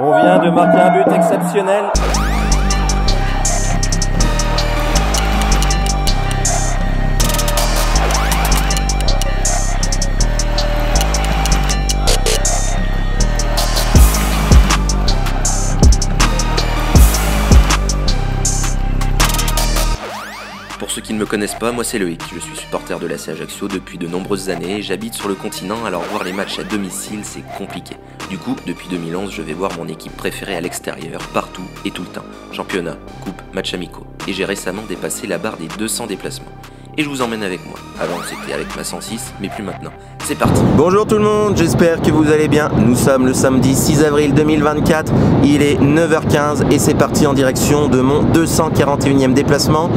On vient de marquer un but exceptionnel. Ceux qui ne me connaissent pas, moi c'est Loïc, je suis supporter de l'AC Ajaccio depuis de nombreuses années, j'habite sur le continent alors voir les matchs à domicile c'est compliqué. Du coup, depuis 2011, je vais voir mon équipe préférée à l'extérieur, partout et tout le temps. Championnat, coupe, match amicaux. Et j'ai récemment dépassé la barre des 200 déplacements. Et je vous emmène avec moi. Avant c'était avec ma 106, mais plus maintenant. C'est parti Bonjour tout le monde, j'espère que vous allez bien. Nous sommes le samedi 6 avril 2024, il est 9h15 et c'est parti en direction de mon 241e déplacement.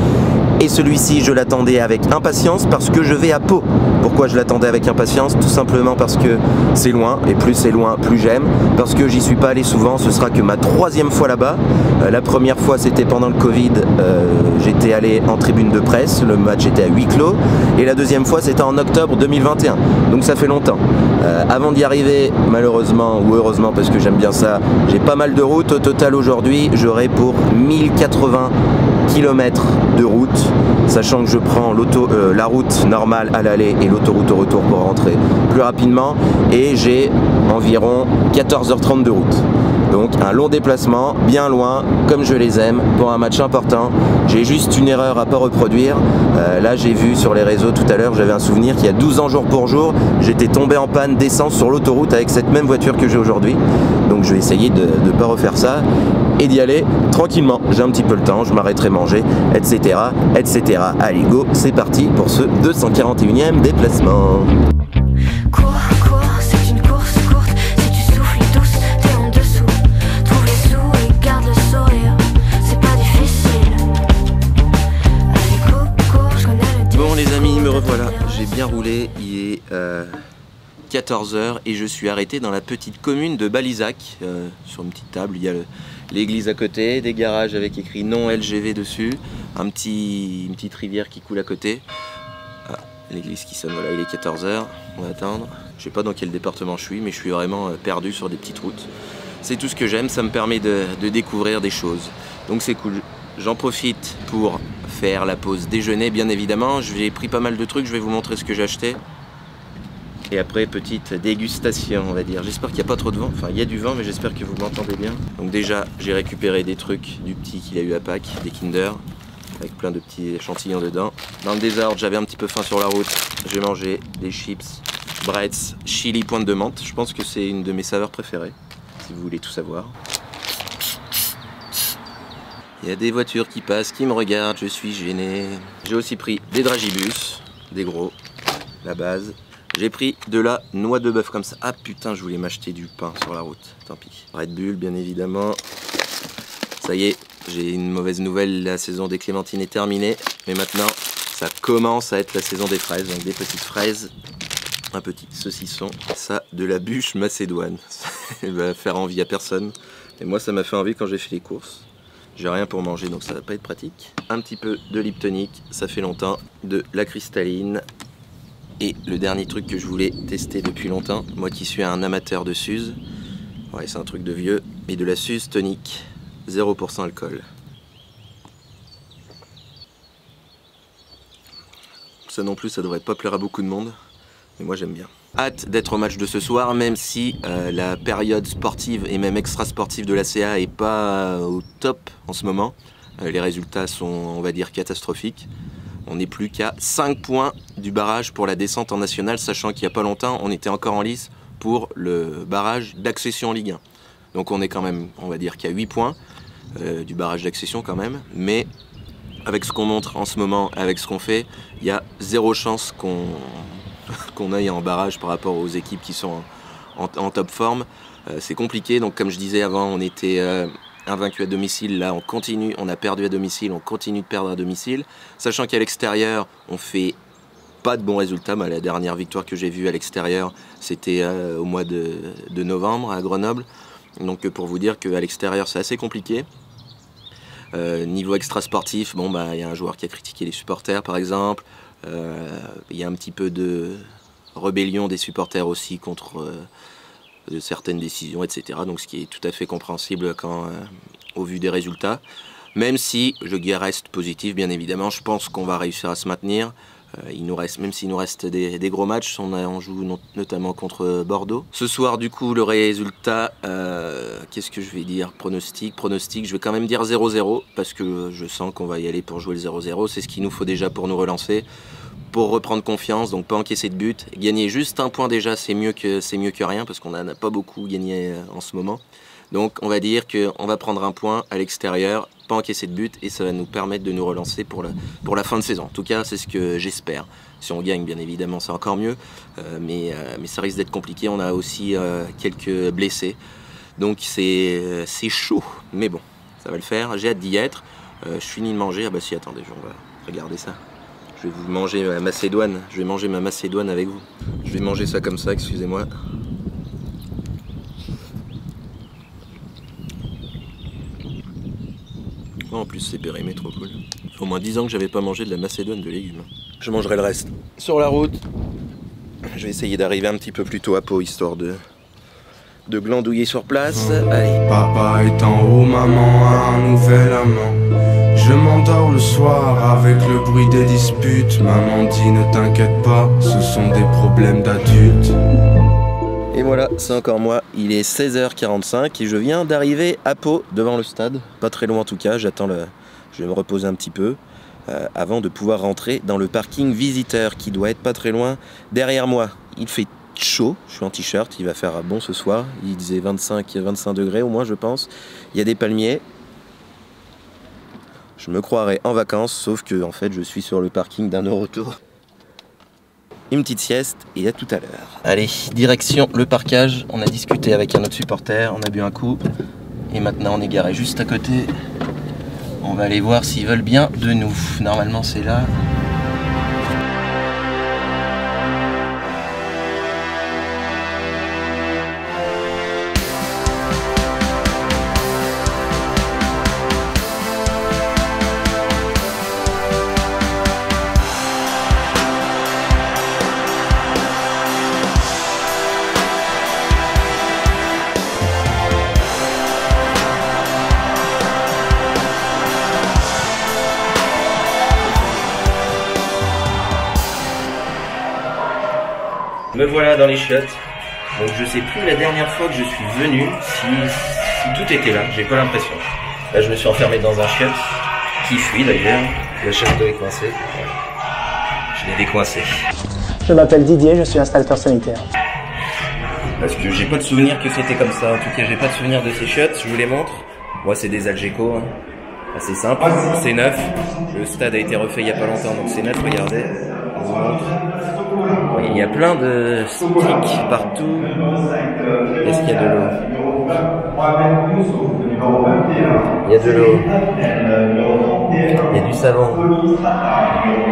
Et celui-ci, je l'attendais avec impatience parce que je vais à Pau. Pourquoi je l'attendais avec impatience? Tout simplement parce que c'est loin, et plus c'est loin, plus j'aime. Parce que j'y suis pas allé souvent, ce sera que ma troisième fois là-bas. Euh, la première fois, c'était pendant le Covid, euh, j'étais allé en tribune de presse, le match était à huis clos. Et la deuxième fois, c'était en octobre 2021. Donc ça fait longtemps. Euh, avant d'y arriver, malheureusement ou heureusement, parce que j'aime bien ça, j'ai pas mal de routes. Au total, aujourd'hui, j'aurai pour 1080 km de route, sachant que je prends euh, la route normale à l'aller et l'autoroute au retour pour rentrer plus rapidement, et j'ai environ 14h30 de route. Donc un long déplacement, bien loin, comme je les aime, pour un match important. J'ai juste une erreur à pas reproduire. Euh, là j'ai vu sur les réseaux tout à l'heure, j'avais un souvenir qu'il y a 12 ans jour pour jour, j'étais tombé en panne d'essence sur l'autoroute avec cette même voiture que j'ai aujourd'hui. Donc je vais essayer de ne pas refaire ça et d'y aller tranquillement. J'ai un petit peu le temps, je m'arrêterai manger, etc. etc. Allez go, c'est parti pour ce 241e déplacement. J'ai bien roulé, il est 14h et je suis arrêté dans la petite commune de Balizac. euh, sur une petite table, il y a l'église à côté, des garages avec écrit non LGV dessus, un petit, une petite rivière qui coule à côté. Ah, l'église qui sonne, voilà, il est 14h, on va attendre. Je sais pas dans quel département je suis, mais je suis vraiment euh, perdu sur des petites routes. C'est tout ce que j'aime, ça me permet de découvrir des choses. Donc c'est cool. J'en profite pour faire la pause déjeuner, bien évidemment. J'ai pris pas mal de trucs, je vais vous montrer ce que j'ai acheté. Et après, petite dégustation, on va dire. J'espère qu'il n'y a pas trop de vent. Enfin, il y a du vent, mais j'espère que vous m'entendez bien. Donc déjà, j'ai récupéré des trucs du petit qu'il a eu à Pâques, des Kinder, avec plein de petits échantillons dedans. Dans le désordre, j'avais un petit peu faim sur la route. J'ai mangé des chips, Bretz, chili pointe de menthe. Je pense que c'est une de mes saveurs préférées, si vous voulez tout savoir. Il y a des voitures qui passent, qui me regardent, je suis gêné. J'ai aussi pris des dragibus, des gros, la base. J'ai pris de la noix de bœuf comme ça. Ah putain, je voulais m'acheter du pain sur la route. Tant pis. Red Bull, bien évidemment. Ça y est, j'ai une mauvaise nouvelle. La saison des clémentines est terminée. Mais maintenant, ça commence à être la saison des fraises. Donc des petites fraises, un petit saucisson. Ça, de la bûche macédoine. Ça va faire envie à personne. Et moi, ça m'a fait envie quand j'ai fait les courses. J'ai rien pour manger, donc ça va pas être pratique. Un petit peu de Liptonic, ça fait longtemps. De la cristalline. Et le dernier truc que je voulais tester depuis longtemps, moi qui suis un amateur de Suze, ouais, c'est un truc de vieux, mais de la Suze tonique, 0% alcool. Ça non plus, ça devrait pas plaire à beaucoup de monde, mais moi j'aime bien. Hâte d'être au match de ce soir, même si euh, la période sportive et même extra-sportive de la CA est pas euh, au top en ce moment. Euh, les résultats sont, on va dire, catastrophiques. On n'est plus qu'à 5 points du barrage pour la descente en nationale, sachant qu'il n'y a pas longtemps, on était encore en lice pour le barrage d'accession en Ligue 1. Donc on est quand même, on va dire, qu'à 8 points du barrage d'accession quand même. Mais avec ce qu'on montre en ce moment, avec ce qu'on fait, il y a zéro chance qu'on qu'on aille en barrage par rapport aux équipes qui sont en, top forme. Euh, c'est compliqué, donc comme je disais avant, on était euh, invaincu à domicile, là on continue, on a perdu à domicile, on continue de perdre à domicile. Sachant qu'à l'extérieur, on fait pas de bons résultats. La dernière victoire que j'ai vue à l'extérieur, c'était euh, au mois de, novembre à Grenoble. Donc pour vous dire qu'à l'extérieur, c'est assez compliqué. Niveau extra sportif, bon bah il y a un joueur qui a critiqué les supporters par exemple. Euh, Il y a un petit peu de rébellion des supporters aussi contre, euh, certaines décisions, etc. Donc ce qui est tout à fait compréhensible quand, au vu des résultats. Même si je reste positif, bien évidemment, je pense qu'on va réussir à se maintenir. Euh, il nous reste, même s'il nous reste des, gros matchs, on, on joue notamment contre Bordeaux. Ce soir, du coup, le résultat, euh, qu'est-ce que je vais dire? Pronostic, pronostic, je vais quand même dire 0-0 parce que je sens qu'on va y aller pour jouer le 0-0. C'est ce qu'il nous faut déjà pour nous relancer, pour reprendre confiance, donc pas encaisser de but. Gagner juste un point déjà, c'est mieux mieux que rien parce qu'on n'a pas beaucoup gagné euh, en ce moment. Donc on va dire qu'on va prendre un point à l'extérieur, pas encaisser de but et ça va nous permettre de nous relancer pour la, fin de saison. En tout cas, c'est ce que j'espère. Si on gagne, bien évidemment, c'est encore mieux, euh, mais, euh, mais ça risque d'être compliqué. On a aussi euh, quelques blessés, donc c'est chaud. Mais bon, ça va le faire. J'ai hâte d'y être. je finis de manger. Ah bah si, attendez, on va regarder ça. Je vais vous manger ma macédoine. Je vais manger ma macédoine avec vous. Je vais manger ça comme ça, excusez-moi. En plus c'est périmé, trop cool. au moins 10 ans que j'avais pas mangé de la macédoine de légumes. Je mangerai le reste. Sur la route, je vais essayer d'arriver un petit peu plus tôt à Pau, histoire de, de glandouiller sur place. Allez. Papa est en haut, maman a un nouvel amant. Je m'endors le soir avec le bruit des disputes. Maman dit ne t'inquiète pas, ce sont des problèmes d'adultes. Et voilà, c'est encore moi. Il est 16h45 et je viens d'arriver à Pau, devant le stade. Pas très loin en tout cas, j'attends le... Je vais me reposer un petit peu euh, avant de pouvoir rentrer dans le parking visiteur qui doit être pas très loin derrière moi. Il fait chaud, je suis en t-shirt, il va faire bon ce soir. Il disait 25, 25 degrés au moins je pense. Il y a des palmiers. Je me croirais en vacances, sauf que en fait je suis sur le parking d'un retour une petite sieste et à tout à l'heure. Allez, direction le parcage. On a discuté avec un autre supporter, on a bu un coup et maintenant on est garé juste à côté. On va aller voir s'ils veulent bien de nous. Normalement c'est là. Dans les chiottes. Donc je sais plus la dernière fois que je suis venu si, tout était là, j'ai pas l'impression. Là je me suis enfermé dans un chiotte qui fuit d'ailleurs. Le château est coincé. Je l'ai décoincé. Je m'appelle Didier, je suis installateur sanitaire. Parce que j'ai pas de souvenir que c'était comme ça. En tout cas, j'ai pas de souvenir de ces chiottes. Je vous les montre. Moi, c'est des Algeco. Hein. Assez simple. C'est neuf. Le stade a été refait il y a pas longtemps, donc c'est neuf. Regardez. Je vous montre. Il y a plein de sticks partout. Est-ce qu'il y a de l'eau Il y a de l'eau. Il y a du savon.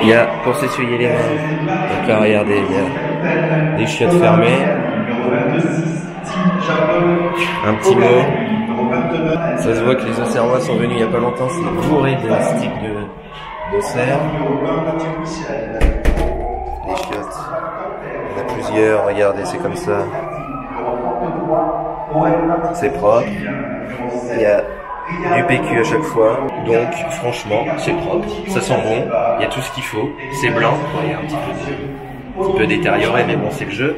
Il y a pour s'essuyer les mains. Donc là, regardez, il y a des chiottes fermées. Un petit mot. Ça se voit que les Auxerrois sont venus il n'y a pas longtemps, c'est bourré de sticks de, de cerf. Les chiottes. Il y en a regardez, c'est comme ça. C'est propre. Il y a du PQ à chaque fois. Donc, franchement, c'est propre. Ça sent bon. Il y a tout ce qu'il faut. C'est blanc. il y a un petit peu, un petit peu détérioré, mais bon, c'est le jeu.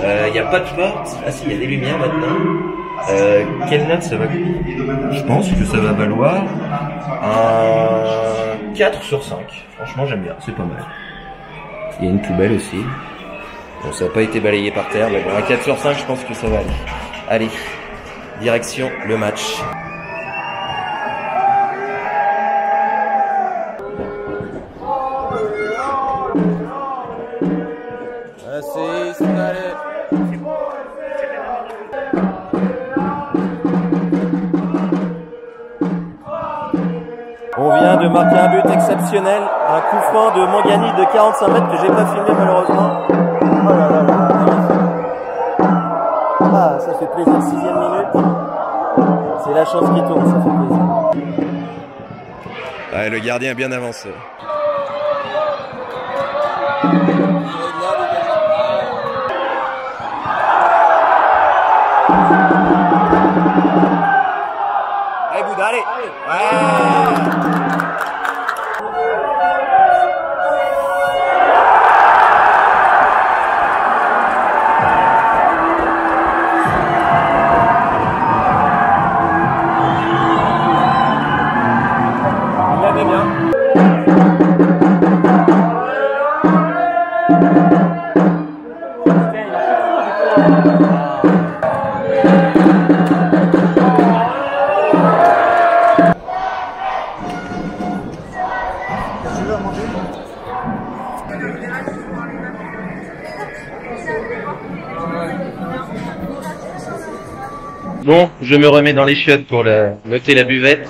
Euh, il n'y a pas de porte. Ah si, il y a des lumières maintenant. Euh, quelle note ça va Je pense que ça va valoir un 4 sur 5. Franchement, j'aime bien. C'est pas mal. Il y a une poubelle aussi. Bon, ça n'a pas été balayé par terre, mais un 4 sur 5, je pense que ça va aller. Allez, direction le match. On vient de marquer un but exceptionnel, un coup franc de Mangani de 45 mètres que j'ai pas filmé malheureusement. la chance qui tourne, ça fait plaisir. Ouais, le gardien est bien avancé. Allez Bouddha, allez. Ouais. Je me remets dans les chiottes pour le- noter la buvette.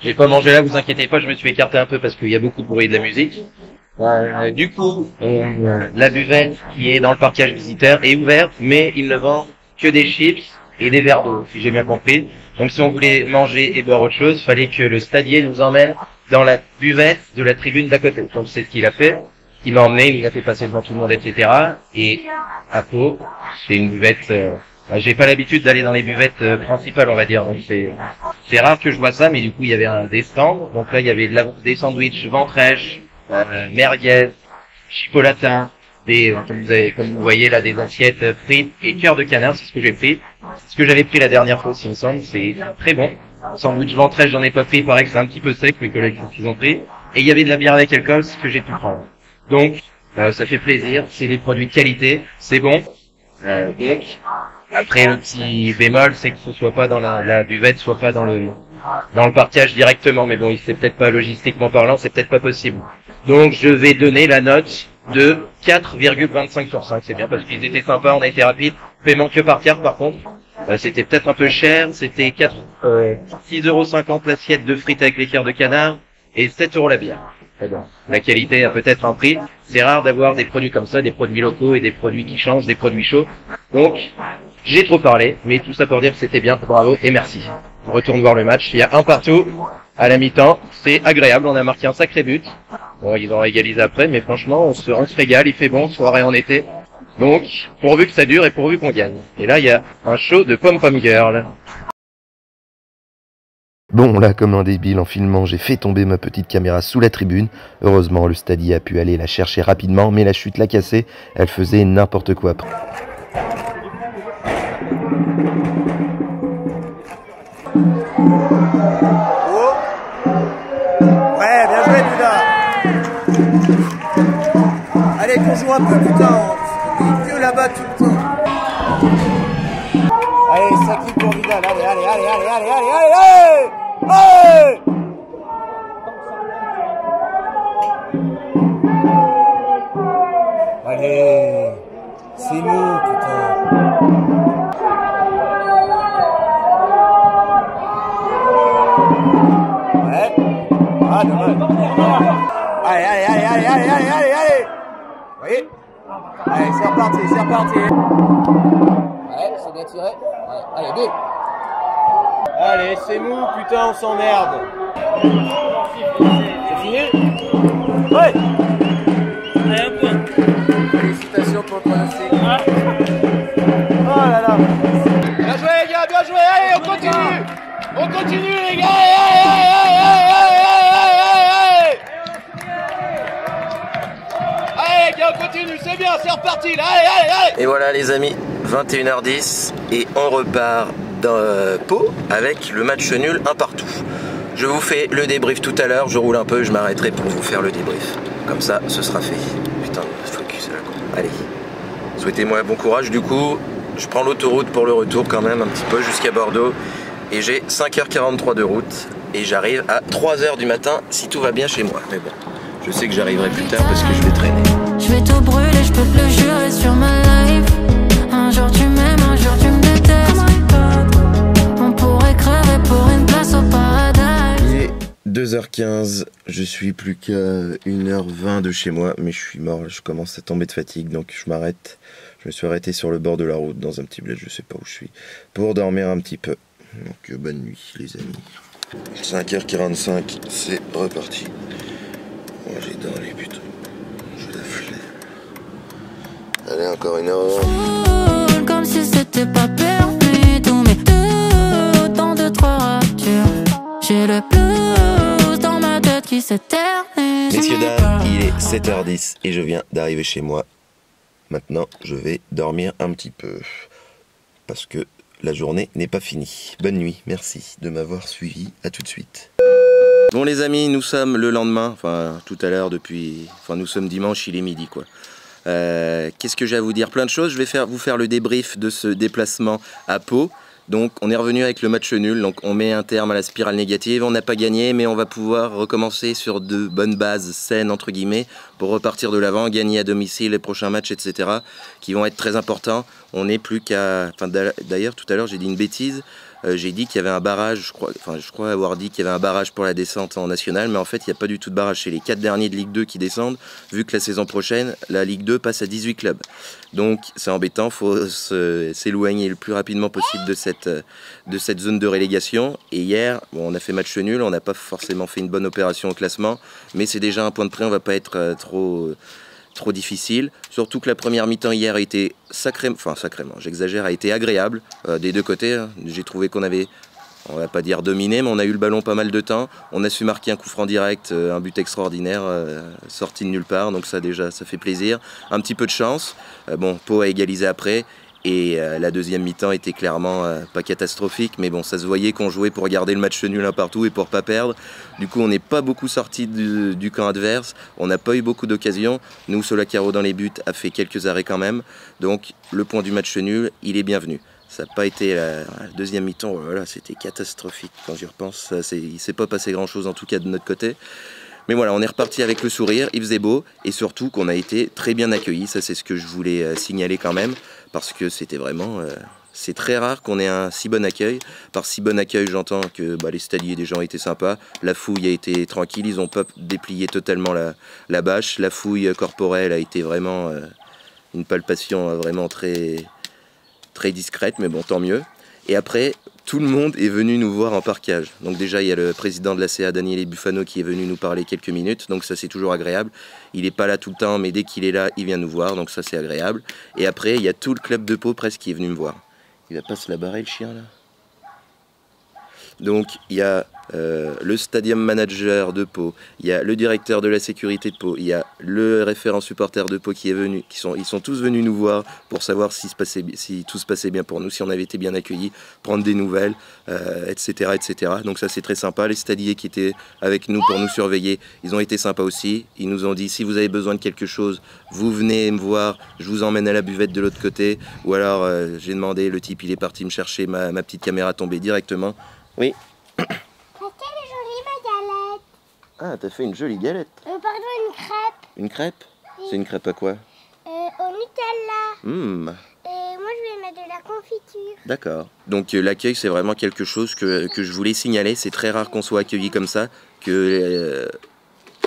J'ai pas mangé là, vous inquiétez pas, je me suis écarté un peu parce qu'il y a beaucoup de bruit de la musique. Euh, du coup, euh, la buvette qui est dans le parquage visiteur est ouverte, mais il ne vend que des chips et des verres d'eau, si j'ai bien compris. Donc si on voulait manger et boire autre chose, fallait que le stadier nous emmène dans la buvette de la tribune d'à côté. Donc c'est ce qu'il a fait. Il m'a emmené, il a fait passer devant tout le monde, etc. Et à Pau, c'est une buvette euh, J'ai pas l'habitude d'aller dans les buvettes euh, principales, on va dire. Donc c'est c'est rare que je vois ça, mais du coup il y avait un des stands. Donc là il y avait de la- des sandwichs ventrèche, euh, merguez, chipolatin, des euh, comme vous, avez, comme vous voyez là des assiettes frites et cœur de canard, c'est ce que j'ai pris. Ce que j'avais pris la dernière fois, s'il me semble. C'est très bon. Sandwich ventrèche, j'en ai pas pris. Il paraît que c'est un petit peu sec, mes collègues qu'ils ont pris. Et il y avait de la bière avec alcool, ce que j'ai pu prendre. Donc euh, ça fait plaisir. C'est des produits de qualité. C'est bon. Euh, après, le petit bémol, c'est que ce soit pas dans la, la buvette, soit pas dans le dans le partage directement. Mais bon, c'est peut-être pas logistiquement parlant, c'est peut-être pas possible. Donc, je vais donner la note de 4,25 sur 5. C'est bien parce qu'ils étaient sympas, on a été rapide. Paiement que par carte, par contre. Euh, c'était peut-être un peu cher. C'était 4, euh, 6,50€ l'assiette de frites avec l'équerre de canard et 7 euros la bière. La qualité a peut-être un prix. C'est rare d'avoir des produits comme ça, des produits locaux et des produits qui changent, des produits chauds. Donc, j'ai trop parlé, mais tout ça pour dire que c'était bien, bravo et merci. On retourne voir le match. Il y a un partout à la mi-temps. C'est agréable, on a marqué un sacré but. Bon, ils ont égalisé après, mais franchement, on se, on se régale, il fait bon, soirée en été. Donc, pourvu que ça dure et pourvu qu'on gagne. Et là, il y a un show de Pom Pom Girl. Bon, là, comme un débile, en filmant, j'ai fait tomber ma petite caméra sous la tribune. Heureusement, le stadier a pu aller la chercher rapidement, mais la chute l'a cassée. Elle faisait n'importe quoi. Oh. Oh. Ouais, bien joué, Duda. Allez, toujours un peu, putain. On est vieux là-bas tout le temps. Allez, ça quitte pour Vidal. Allez, allez, allez, allez, allez, allez, allez, allez. allez allez, allez, allez, allez. Vous voyez Allez, c'est reparti, c'est reparti. Ouais, c'est bien tiré. Ouais. Allez, but. Allez, c'est mou, putain, on s'emmerde. C'est fini Ouais. Allez, un point. Félicitations pour le pronostic. Et voilà les amis, 21h10 et on repart dans euh, Pau avec le match nul un partout. Je vous fais le débrief tout à l'heure, je roule un peu, je m'arrêterai pour vous faire le débrief. Comme ça, ce sera fait. Putain, focus à la con. Allez, souhaitez-moi bon courage du coup. Je prends l'autoroute pour le retour quand même un petit peu jusqu'à Bordeaux. Et j'ai 5h43 de route et j'arrive à 3h du matin si tout va bien chez moi. Mais bon, je sais que j'arriverai plus tard parce que je vais traîner. Vais brûler, je peux te jurer sur ma. Un jour tu m'aimes, un jour tu me. On pourrait crever pour une place au paradis. Il est 2h15, je suis plus qu'à 1h20 de chez moi, mais je suis mort, je commence à tomber de fatigue, donc je m'arrête. Je me suis arrêté sur le bord de la route, dans un petit bled, je sais pas où je suis, pour dormir un petit peu. Donc euh, bonne nuit les amis. 5h45, c'est reparti. Moi j'ai dans les putain. J'ai la flemme. Allez, encore une heure. Comme si c'était pas permis. Tous mes doutes, tant de trois ratures. J'ai nuit s'éternise. Messieurs, dames, il est 7h10 et je viens d'arriver chez moi. Maintenant, je vais dormir un petit peu. Parce que la journée n'est pas finie. Bonne nuit, merci de m'avoir suivi. À tout de suite. Bon les amis, nous sommes le lendemain, enfin tout à l'heure depuis, enfin nous sommes dimanche, il est midi quoi. Euh, Qu'est-ce que j'ai à vous dire? Plein de choses, je vais faire, vous faire le débrief de ce déplacement à Pau. Donc on est revenu avec le match nul, donc on met un terme à la spirale négative, on n'a pas gagné mais on va pouvoir recommencer sur de bonnes bases saines entre guillemets pour repartir de l'avant, gagner à domicile les prochains matchs etc. qui vont être très importants. On n'est plus qu'à... D'ailleurs tout à l'heure j'ai dit une bêtise, euh, j'ai dit qu'il y avait un barrage, je crois, avoir dit qu'il y avait un barrage pour la descente en national, mais en fait, il n'y a pas du tout de barrage. Chez les quatre derniers de Ligue 2 qui descendent, vu que la saison prochaine, la Ligue 2 passe à 18 clubs. Donc, c'est embêtant, il faut s'éloigner le plus rapidement possible de cette, zone de relégation. Et hier, on a fait match nul, on n'a pas forcément fait une bonne opération au classement, mais c'est déjà un point de près, on va pas être euh, trop trop difficile. Surtout que la première mi-temps hier a été sacrément, enfin sacrément, j'exagère, a été agréable euh, des deux côtés. Hein. J'ai trouvé qu'on avait, on va pas dire dominé, mais on a eu le ballon pas mal de temps. On a su marquer un coup franc direct, euh, un but extraordinaire, euh, sorti de nulle part. Donc ça déjà, ça fait plaisir. Un petit peu de chance. bon, Pau a égalisé après. Et euh, la deuxième mi-temps était clairement euh, pas catastrophique, mais bon, ça se voyait qu'on jouait pour garder le match nul un partout et pour pas perdre. Du coup, on n'est pas beaucoup sorti du, camp adverse, on n'a pas eu beaucoup d'occasions. Nous, Solacaro dans les buts a fait quelques arrêts quand même. Donc, le point du match nul, il est bienvenu. Ça n'a pas été la, deuxième mi-temps, voilà, c'était catastrophique quand j'y repense. il ne s'est pas passé grand-chose en tout cas de notre côté. Mais voilà, on est reparti avec le sourire, il faisait beau et surtout qu'on a été très bien accueillis. Ça, c'est ce que je voulais euh, signaler quand même parce que c'était vraiment. Euh, c'est très rare qu'on ait un si bon accueil. Par si bon accueil, j'entends que bah, les stadiers des gens étaient sympas. La fouille a été tranquille, ils n'ont pas déplié totalement la, bâche. La fouille corporelle a été vraiment euh, une palpation vraiment très, très discrète, mais bon, tant mieux. Et après, tout le monde est venu nous voir en parcage. Donc déjà, il y a le président de la CA, Daniel Buffano, qui est venu nous parler quelques minutes. Donc ça, c'est toujours agréable. Il n'est pas là tout le temps, mais dès qu'il est là, il vient nous voir. Donc ça, c'est agréable. Et après, il y a tout le club de Pau presque qui est venu me voir. Il va pas se la barrer, le chien, là? Donc, il y a euh, le stadium manager de Pau, il y a le directeur de la sécurité de Pau, il y a le référent supporter de Pau qui est venu, qui sont, ils sont tous venus nous voir pour savoir si, tout se passait bien pour nous, si on avait été bien accueillis, prendre des nouvelles, etc., euh, etc. Donc ça c'est très sympa. Les stadiers qui étaient avec nous pour nous surveiller, ils ont été sympas aussi. Ils nous ont dit si vous avez besoin de quelque chose, vous venez me voir, je vous emmène à la buvette de l'autre côté. Ou alors euh, j'ai demandé, le type il est parti me chercher ma, ma petite caméra tombée directement. Oui. Ah, t'as fait une jolie galette. Euh, pardon, une crêpe. Une crêpe C'est une crêpe à quoi euh, Au Nutella. Hum. Et moi, je vais mettre de la confiture. D'accord. Donc euh, l'accueil, c'est vraiment quelque chose que, que, je voulais signaler. C'est très rare qu'on soit accueilli comme ça, que euh,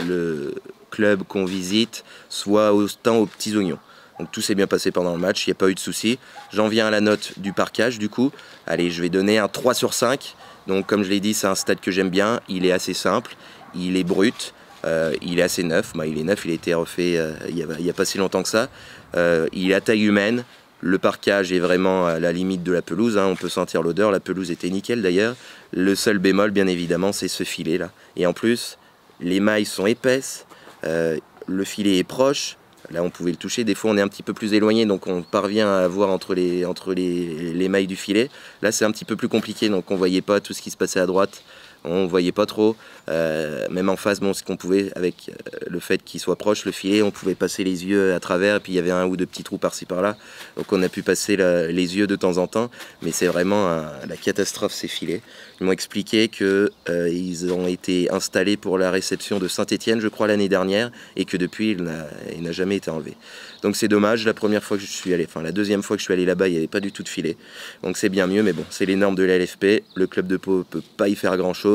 le club qu'on visite soit autant aux petits oignons. Donc tout s'est bien passé pendant le match, il n'y a pas eu de soucis. J'en viens à la note du parquage du coup. Allez, je vais donner un 3 sur 5. Donc comme je l'ai dit, c'est un stade que j'aime bien, il est assez simple, il est brut, euh, il est assez neuf, bah, il est neuf, il a été refait euh, il n'y a, pas si longtemps que ça. Euh, il est à taille humaine, le parquage est vraiment à la limite de la pelouse, hein. on peut sentir l'odeur, la pelouse était nickel d'ailleurs. Le seul bémol, bien évidemment, c'est ce filet là. Et en plus, les mailles sont épaisses, le filet est proche, Là, on pouvait le toucher. Des fois, on est un petit peu plus éloigné, donc on parvient à voir entre les, entre les, les mailles du filet. Là, c'est un petit peu plus compliqué, donc on voyait pas tout ce qui se passait à droite on voyait pas trop. Euh, même en face, bon, ce qu'on pouvait, avec euh, le fait qu'il soit proche, le filet, on pouvait passer les yeux à travers, et puis il y avait un ou deux petits trous par-ci par-là. Donc on a pu passer les yeux de temps en temps, mais c'est vraiment la catastrophe ces filets. Ils m'ont expliqué qu'ils euh, ont été installés pour la réception de Saint-Étienne, je crois, l'année dernière, et que depuis, il n'a jamais été enlevé. Donc c'est dommage, la première fois que je suis allé, enfin la deuxième fois que je suis allé là-bas, il n'y avait pas du tout de filet. Donc c'est bien mieux, mais bon, c'est les normes de la LFP, le club de Pau peut pas y faire grand-chose.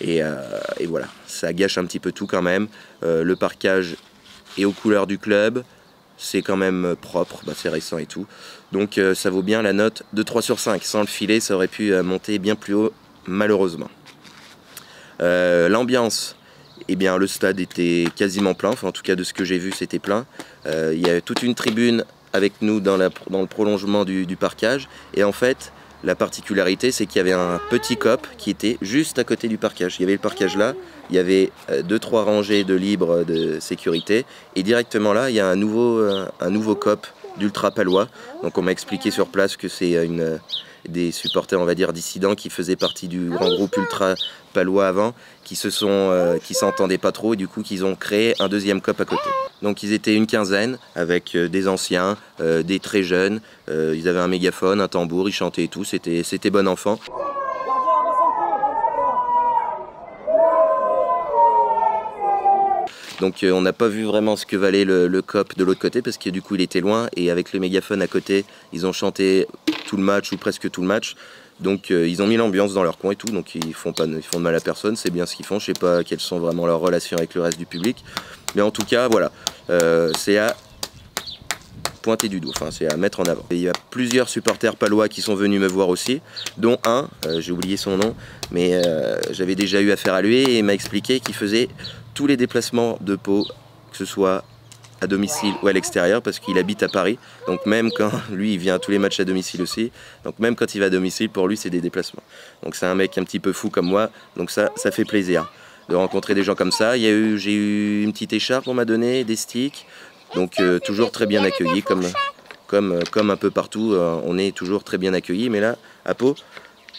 Et, euh, voilà, ça gâche un petit peu tout quand même. Euh, le parquage est aux couleurs du club, c'est quand même propre, bah, c'est récent et tout. Donc euh, ça vaut bien la note de 3 sur 5. Sans le filet, ça aurait pu monter bien plus haut, malheureusement. L'ambiance, eh bien, le stade était quasiment plein. Enfin, en tout cas, de ce que j'ai vu, c'était plein. Euh, il y avait toute une tribune avec nous dans, le prolongement du, parquage. Et en fait, La particularité, c'est qu'il y avait un petit cop qui était juste à côté du parquage. Il y avait le parquage là, il y avait euh, deux trois rangées de libres de sécurité, et directement là, il y a un nouveau, euh, un nouveau cop d'ultra palois. Donc on m'a expliqué sur place que c'est une des supporters, on va dire, dissidents qui faisaient partie du grand groupe ultra palois avant, qui se sont, euh, qui s'entendaient pas trop et du coup qu'ils ont créé un deuxième cop à côté. Donc ils étaient une quinzaine avec euh, des anciens, euh, des très jeunes. euh, ils avaient un mégaphone, un tambour, ils chantaient et tout. C'était, c'était bon enfant. Donc euh, on n'a pas vu vraiment ce que valait le, cop de l'autre côté parce que du coup il était loin et avec le mégaphone à côté ils ont chanté tout le match ou presque tout le match. Donc euh, ils ont mis l'ambiance dans leur coin et tout, donc ils font pas de mal à personne, c'est bien ce qu'ils font. Je sais pas quelles sont vraiment leurs relations avec le reste du public, mais en tout cas voilà, Euh, c'est à pointer du doigt, enfin c'est à mettre en avant. Il y a plusieurs supporters palois qui sont venus me voir aussi, dont un, j'ai oublié son nom, mais j'avais déjà eu affaire à lui et il m'a expliqué qu'il faisait tous les déplacements de Pau, que ce soit à domicile ou à l'extérieur, parce qu'il habite à Paris. Donc même quand lui, il vient à tous les matchs à domicile aussi, donc même quand il va à domicile, pour lui, c'est des déplacements. Donc c'est un mec un petit peu fou comme moi, donc ça, ça fait plaisir de rencontrer des gens comme ça. Il y a eu, j'ai eu une petite écharpe, on m'a donné, des sticks, donc euh, toujours très bien accueilli, comme, comme, comme un peu partout, euh, on est toujours très bien accueilli. Mais là, à Pau,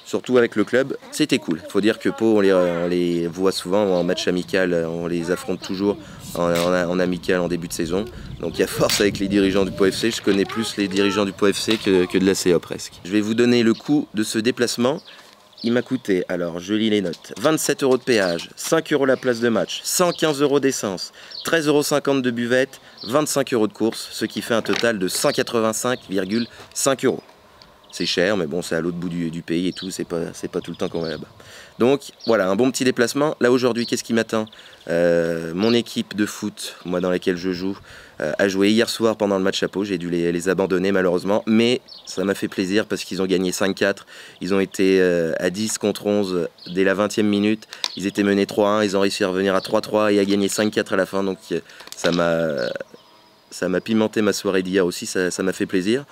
surtout avec le club, c'était cool. Il faut dire que Pau, on les, voit souvent en match amical, on les affronte toujours en, amical en début de saison. Donc il y a force avec les dirigeants du Pau. Je connais plus les dirigeants du Pau que de la CA presque. Je vais vous donner le coût de ce déplacement. Il m'a coûté, alors je lis les notes, 27 euros de péage, 5 euros la place de match, 115 euros d'essence, 13,50 euros de buvette, 25 euros de course, ce qui fait un total de 185,5 euros. C'est cher, mais bon, c'est à l'autre bout du, pays et tout, c'est pas, pas tout le temps qu'on va là-bas. Donc voilà, un bon petit déplacement. Là aujourd'hui, qu'est-ce qui m'attend? Euh, Mon équipe de foot, moi dans laquelle je joue, euh, a joué hier soir pendant le match à Pau. J'ai dû les, abandonner malheureusement, mais ça m'a fait plaisir parce qu'ils ont gagné 5-4. Ils ont été euh, à 10 contre 11 dès la 20e minute. Ils étaient menés 3-1, ils ont réussi à revenir à 3-3 et à gagner 5-4 à la fin. Donc euh, ça m'a ça m'a pimenté ma soirée d'hier aussi, ça m'a fait plaisir.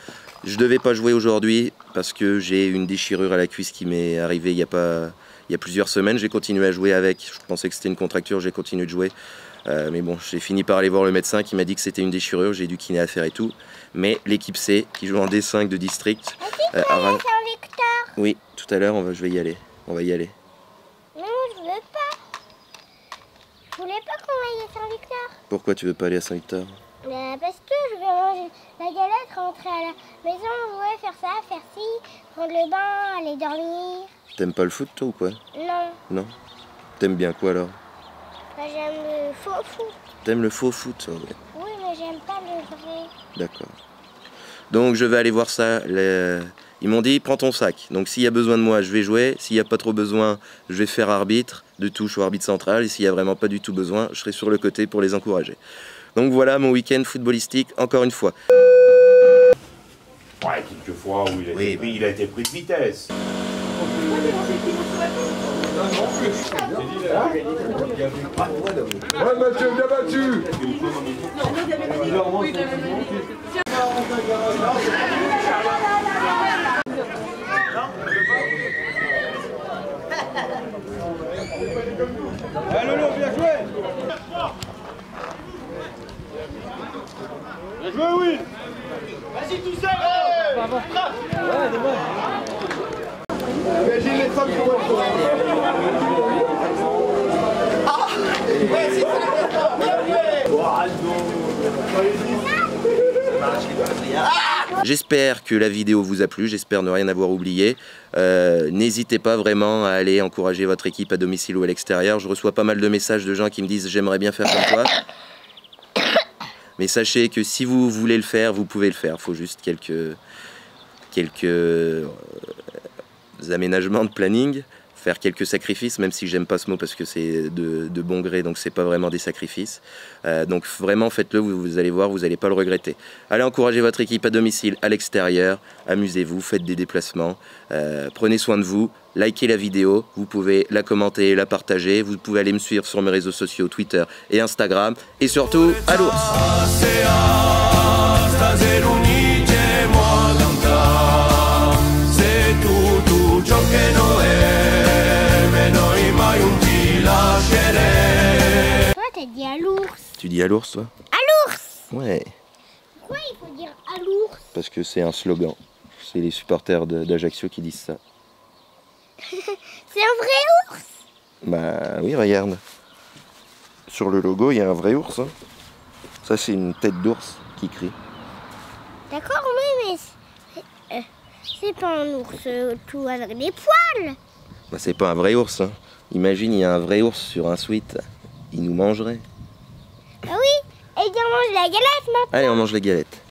Je devais pas jouer aujourd'hui parce que j'ai une déchirure à la cuisse qui m'est arrivée il y a pas il y a plusieurs semaines. J'ai continué à jouer avec. Je pensais que c'était une contracture, j'ai continué de jouer. Euh, mais bon, j'ai fini par aller voir le médecin qui m'a dit que c'était une déchirure. J'ai du kiné à faire et tout. Mais l'équipe C, qui joue en D5 de district, euh, a ra- Saint-Victor oui, tout à l'heure, on va, je vais y aller. On va y aller. Non, je veux pas. Je voulais pas qu'on aille à Saint-Victor. Pourquoi tu veux pas aller à Saint-Victor? Parce que je vais manger la galette, rentrer à la maison, ouais, faire ça, faire ci, prendre le bain, aller dormir. T'aimes pas le foot, toi, ou quoi? Non, Non? T'aimes bien quoi alors? Bah, j'aime le faux foot. T'aimes le faux foot toi, ouais. Oui, mais j'aime pas le vrai. D'accord. Donc je vais aller voir ça. Les- Ils m'ont dit prends ton sac. Donc s'il y a besoin de moi, je vais jouer. S'il n'y a pas trop besoin, je vais faire arbitre de touche ou arbitre central. Et s'il n'y a vraiment pas du tout besoin, je serai sur le côté pour les encourager. Donc voilà mon week-end footballistique encore une fois. Ouais, quelquefois où il a, été, pris, il a été pris de vitesse. Ouais, Mathieu, bien battu J'espère que la vidéo vous a plu, j'espère ne rien avoir oublié. Euh, N'hésitez pas vraiment à aller encourager votre équipe à domicile ou à l'extérieur. Je reçois pas mal de messages de gens qui me disent j'aimerais bien faire comme toi. Mais sachez que si vous voulez le faire, vous pouvez le faire. Il faut juste quelques, euh, aménagements de planning, faire quelques sacrifices, même si j'aime pas ce mot parce que c'est de, bon gré, donc c'est pas vraiment des sacrifices. Euh, donc vraiment faites-le, vous, allez voir, vous n'allez pas le regretter. Allez encourager votre équipe à domicile, à l'extérieur, amusez-vous, faites des déplacements, euh, prenez soin de vous, likez la vidéo, vous pouvez la commenter, la partager, vous pouvez aller me suivre sur mes réseaux sociaux, Twitter et Instagram, et surtout, à l'ours Tu dis à l'ours, toi À l'ours Ouais, Pourquoi il faut dire à l'ours parce que c'est un slogan. C'est les supporters d'Ajaccio qui disent ça. C'est un vrai ours Bah oui, regarde. Sur le logo, il y a un vrai ours. hein. Ça, c'est une tête d'ours qui crie. D'accord, oui, mais c'est- euh, pas un ours euh, tout avec des poils. Bah, c'est pas un vrai ours. hein. Imagine, il y a un vrai ours sur un sweat. Il nous mangerait. Ah oui, et il mange la galette maintenant. Allez, on mange les galettes.